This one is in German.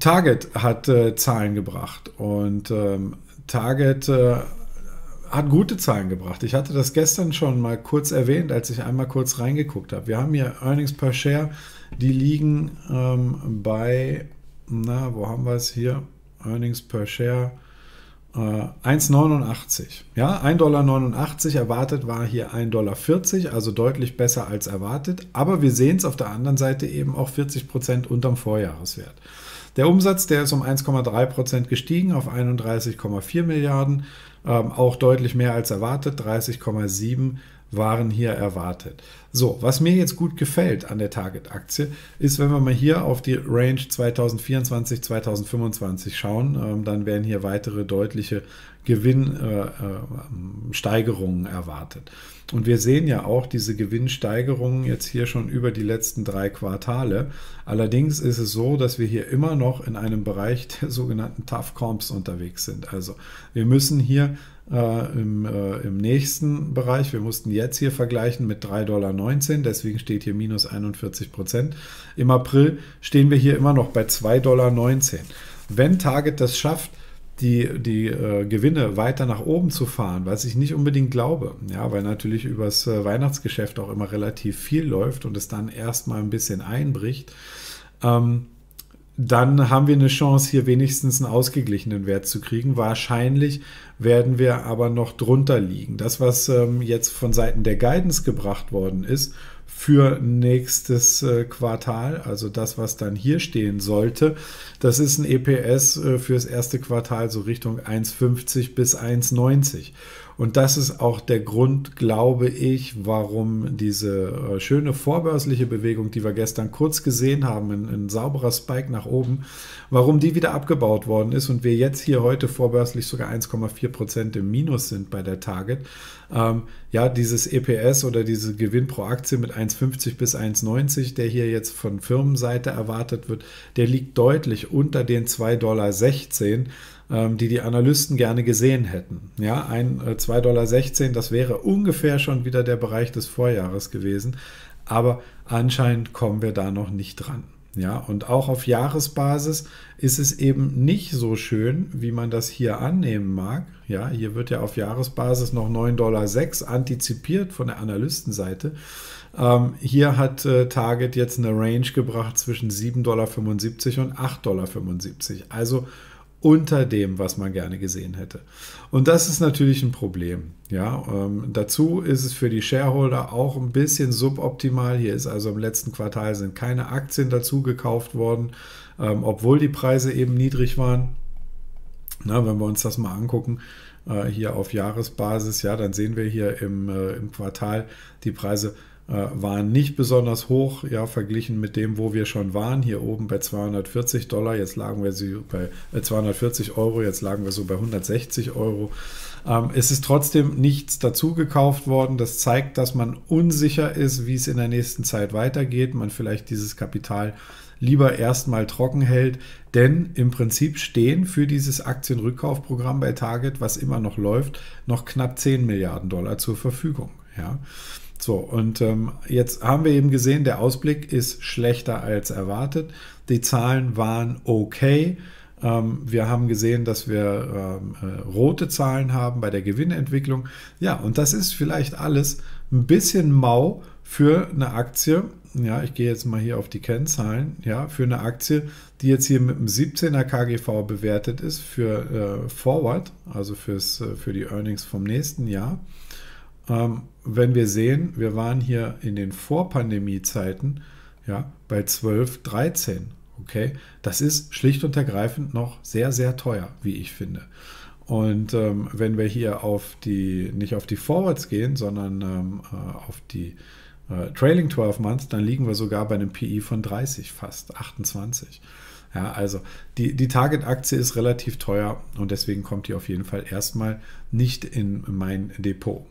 Target hat äh, Zahlen gebracht und ähm, Target äh, hat gute Zahlen gebracht. Ich hatte das gestern schon mal kurz erwähnt, als ich einmal kurz reingeguckt habe. Wir haben hier Earnings per Share, die liegen ähm, bei, na, wo haben wir es hier? Earnings per Share. Äh, 1,89. Ja, 1,89 Dollar erwartet war hier 1,40 Dollar, also deutlich besser als erwartet. Aber wir sehen es auf der anderen Seite eben auch 40 Prozent unterm Vorjahreswert. Der Umsatz, der ist um 1,3 Prozent gestiegen auf 31,4 Milliarden, ähm, auch deutlich mehr als erwartet, 30,7 waren hier erwartet. So, was mir jetzt gut gefällt an der Target-Aktie, ist, wenn wir mal hier auf die Range 2024, 2025 schauen, ähm, dann werden hier weitere deutliche Gewinnsteigerungen äh, äh, erwartet. Und wir sehen ja auch diese Gewinnsteigerungen jetzt hier schon über die letzten drei Quartale. Allerdings ist es so, dass wir hier immer noch in einem Bereich der sogenannten Tough Comps unterwegs sind. Also wir müssen hier äh, im, äh, im nächsten Bereich, wir mussten jetzt hier vergleichen mit 3,19 Dollar, deswegen steht hier minus 41 Prozent. Im April stehen wir hier immer noch bei 2,19 Dollar. Wenn Target das schafft, die, die äh, Gewinne weiter nach oben zu fahren, was ich nicht unbedingt glaube, ja, weil natürlich übers äh, Weihnachtsgeschäft auch immer relativ viel läuft und es dann erstmal ein bisschen einbricht, ähm, dann haben wir eine Chance, hier wenigstens einen ausgeglichenen Wert zu kriegen. Wahrscheinlich werden wir aber noch drunter liegen. Das, was ähm, jetzt von Seiten der Guidance gebracht worden ist, für nächstes äh, Quartal, also das, was dann hier stehen sollte. Das ist ein EPS äh, fürs erste Quartal so Richtung 1,50 bis 1,90. Und das ist auch der Grund, glaube ich, warum diese äh, schöne vorbörsliche Bewegung, die wir gestern kurz gesehen haben, ein, ein, sauberer Spike nach oben, warum die wieder abgebaut worden ist und wir jetzt hier heute vorbörslich sogar 1,4 Prozent im Minus sind bei der Target. Ähm, ja, dieses EPS oder diese Gewinn pro Aktie mit 1,50 bis 1,90, der hier jetzt von Firmenseite erwartet wird, der liegt deutlich unter den 2,16 Dollar die die Analysten gerne gesehen hätten. Ja, ein äh, 2,16 Dollar, das wäre ungefähr schon wieder der Bereich des Vorjahres gewesen, aber anscheinend kommen wir da noch nicht dran. Ja, und auch auf Jahresbasis ist es eben nicht so schön, wie man das hier annehmen mag. Ja, hier wird ja auf Jahresbasis noch 9,06 Dollar antizipiert von der Analystenseite. Ähm, hier hat äh, Target jetzt eine Range gebracht zwischen 7,75 Dollar und 8,75 Dollar. Also unter dem, was man gerne gesehen hätte. Und das ist natürlich ein Problem. Ja, ähm, dazu ist es für die Shareholder auch ein bisschen suboptimal. Hier ist also im letzten Quartal sind keine Aktien dazu gekauft worden, ähm, obwohl die Preise eben niedrig waren. Na, wenn wir uns das mal angucken, äh, hier auf Jahresbasis, ja, dann sehen wir hier im, äh, im Quartal die Preise waren nicht besonders hoch, ja, verglichen mit dem, wo wir schon waren. Hier oben bei 240 Dollar, jetzt lagen wir sie bei äh, 240 Euro, jetzt lagen wir so bei 160 Euro. Ähm, es ist trotzdem nichts dazu gekauft worden. Das zeigt, dass man unsicher ist, wie es in der nächsten Zeit weitergeht. Man vielleicht dieses Kapital lieber erstmal trocken hält, denn im Prinzip stehen für dieses Aktienrückkaufprogramm bei Target, was immer noch läuft, noch knapp 10 Milliarden Dollar zur Verfügung. Ja. So, und ähm, jetzt haben wir eben gesehen, der Ausblick ist schlechter als erwartet. Die Zahlen waren okay. Ähm, wir haben gesehen, dass wir ähm, äh, rote Zahlen haben bei der Gewinnentwicklung. Ja, und das ist vielleicht alles ein bisschen mau für eine Aktie. Ja, ich gehe jetzt mal hier auf die Kennzahlen. Ja, für eine Aktie, die jetzt hier mit einem 17er KGV bewertet ist für äh, Forward, also fürs, äh, für die Earnings vom nächsten Jahr. Ähm, wenn wir sehen, wir waren hier in den Vorpandemie-Zeiten ja, bei 12, 13. Okay, das ist schlicht und ergreifend noch sehr, sehr teuer, wie ich finde. Und ähm, wenn wir hier auf die, nicht auf die Forwards gehen, sondern ähm, äh, auf die äh, Trailing 12 Months, dann liegen wir sogar bei einem PI von 30, fast 28. Ja, also die, die Target-Aktie ist relativ teuer und deswegen kommt die auf jeden Fall erstmal nicht in mein Depot.